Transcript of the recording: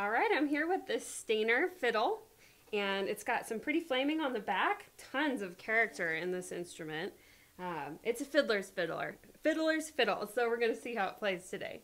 All right, I'm here with this Stainer fiddle, and it's got some pretty flaming on the back, tons of character in this instrument. Um, it's a fiddler's fiddler, fiddler's fiddle, so we're going to see how it plays today.